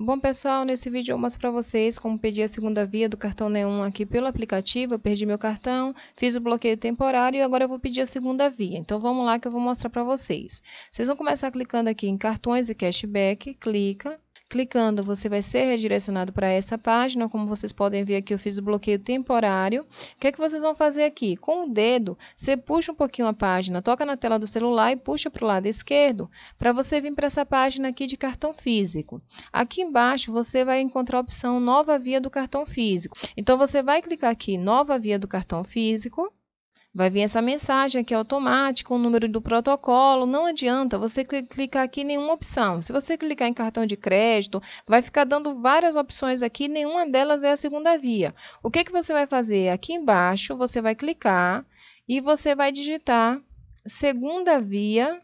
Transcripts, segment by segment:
Bom, pessoal, nesse vídeo eu mostro para vocês como pedir a segunda via do cartão Neon aqui pelo aplicativo. Eu perdi meu cartão, fiz o bloqueio temporário e agora eu vou pedir a segunda via. Então, vamos lá que eu vou mostrar para vocês. Vocês vão começar clicando aqui em cartões e cashback, clica. Clicando, você vai ser redirecionado para essa página. Como vocês podem ver aqui, eu fiz o bloqueio temporário. O que é que vocês vão fazer aqui? Com o dedo, você puxa um pouquinho a página, toca na tela do celular e puxa para o lado esquerdo para você vir para essa página aqui de cartão físico. Aqui embaixo, você vai encontrar a opção Nova Via do Cartão Físico. Então, você vai clicar aqui Nova Via do Cartão Físico. Vai vir essa mensagem aqui automática, o número do protocolo. Não adianta você clicar aqui nenhuma opção. Se você clicar em cartão de crédito, vai ficar dando várias opções aqui, nenhuma delas é a segunda via. O que, que você vai fazer? Aqui embaixo, você vai clicar e você vai digitar segunda via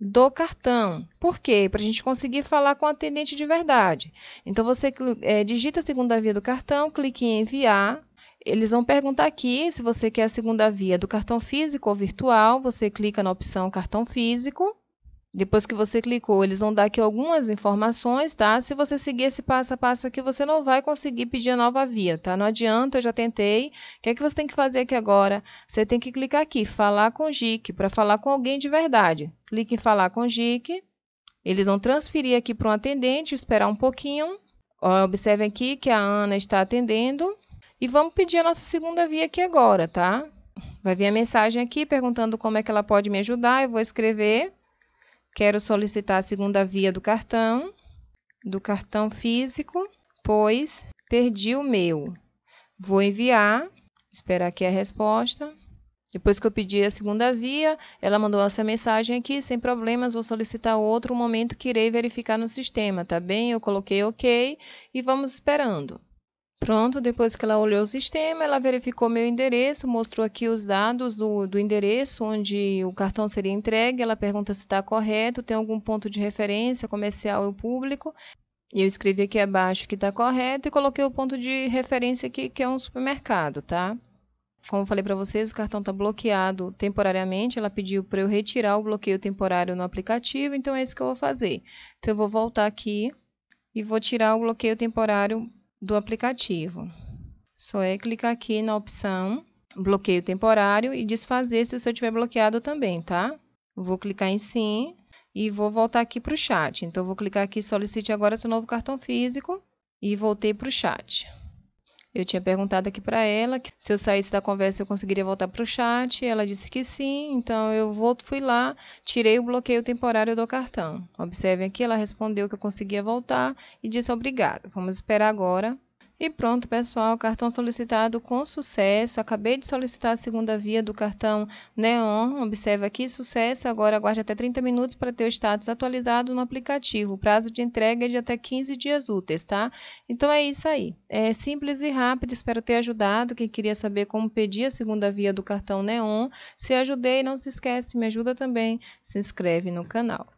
do cartão. Por quê? Para a gente conseguir falar com o atendente de verdade. Então, você é, digita a segunda via do cartão, clique em enviar, eles vão perguntar aqui se você quer a segunda via do cartão físico ou virtual. Você clica na opção cartão físico. Depois que você clicou, eles vão dar aqui algumas informações, tá? Se você seguir esse passo a passo aqui, você não vai conseguir pedir a nova via, tá? Não adianta, eu já tentei. O que é que você tem que fazer aqui agora? Você tem que clicar aqui, falar com o JIC, para falar com alguém de verdade. Clique em falar com o JIC. Eles vão transferir aqui para um atendente, esperar um pouquinho. Observe aqui que a Ana está atendendo. E vamos pedir a nossa segunda via aqui agora, tá? Vai vir a mensagem aqui perguntando como é que ela pode me ajudar. Eu vou escrever. Quero solicitar a segunda via do cartão, do cartão físico, pois perdi o meu. Vou enviar, esperar aqui a resposta. Depois que eu pedi a segunda via, ela mandou essa mensagem aqui, sem problemas, vou solicitar outro momento que irei verificar no sistema, tá bem? Eu coloquei OK e vamos esperando. Pronto, depois que ela olhou o sistema, ela verificou meu endereço, mostrou aqui os dados do, do endereço onde o cartão seria entregue. Ela pergunta se está correto, tem algum ponto de referência comercial ou público. E eu escrevi aqui abaixo que está correto e coloquei o ponto de referência aqui, que é um supermercado, tá? Como falei para vocês, o cartão está bloqueado temporariamente. Ela pediu para eu retirar o bloqueio temporário no aplicativo, então é isso que eu vou fazer. Então, eu vou voltar aqui e vou tirar o bloqueio temporário do aplicativo. Só é clicar aqui na opção bloqueio temporário e desfazer se o tiver bloqueado também, tá? Vou clicar em sim e vou voltar aqui para o chat. Então, vou clicar aqui solicite agora seu novo cartão físico e voltei para o chat. Eu tinha perguntado aqui para ela que se eu saísse da conversa eu conseguiria voltar para o chat. Ela disse que sim, então eu volto, fui lá, tirei o bloqueio temporário do cartão. Observem aqui, ela respondeu que eu conseguia voltar e disse obrigada. Vamos esperar agora e pronto, pessoal, cartão solicitado com sucesso. Acabei de solicitar a segunda via do cartão Neon. Observe aqui, sucesso. Agora aguarde até 30 minutos para ter o status atualizado no aplicativo. O prazo de entrega é de até 15 dias úteis, tá? Então é isso aí. É simples e rápido. Espero ter ajudado. Quem queria saber como pedir a segunda via do cartão Neon, se ajudei, não se esquece, me ajuda também. Se inscreve no canal.